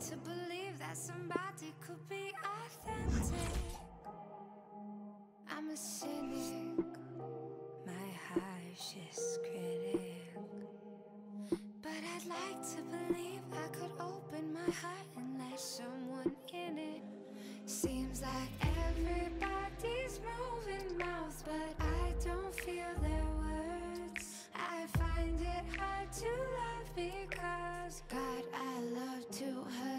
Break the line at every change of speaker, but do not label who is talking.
to believe that somebody could be authentic. I'm a cynic, my harshest critic. But I'd like to believe I could open my heart and let someone in it. Seems like everybody's moving mouths, but I don't feel their words. I find it hard to love because God love to hurt.